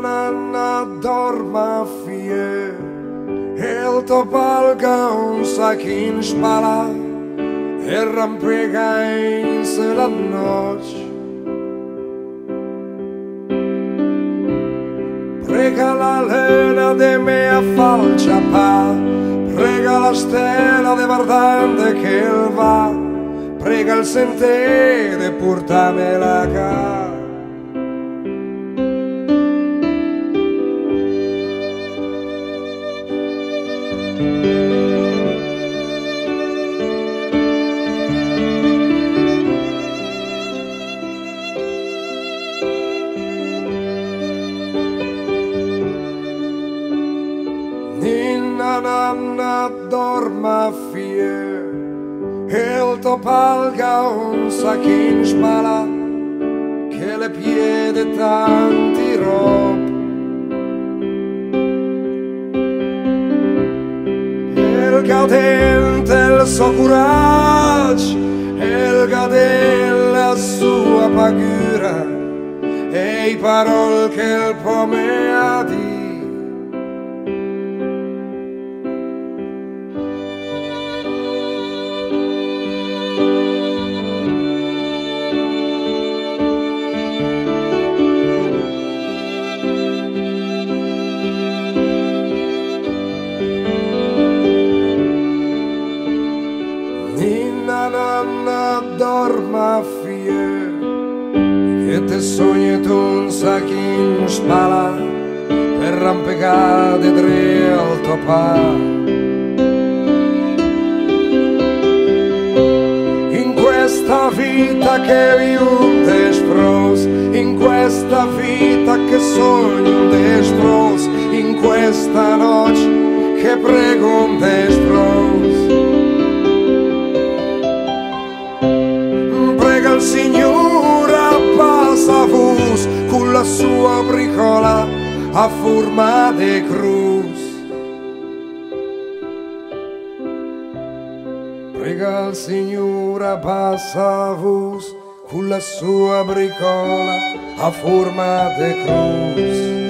nanna dorma fie. El topalga un sachin spala E rampega se la noche. Prega la lena de me a falcia pa Prega la stella de verdande che va Prega il sentiero e la casa Nanna dorma fie. El topalga un sachin spala Che le piede tanti rob. El gaudente il suo coraggio El gadel la sua pagura E i parol che il pome ha dorma fie che te sogni tu un sachin spala per rampegare tre al topa in questa vita che vivo un despros in questa vita che sogno un despros in questa noce che prego un despros sua bricola a forma di cruz. Prega il Signore passa vus con la sua bricola a forma di cruz.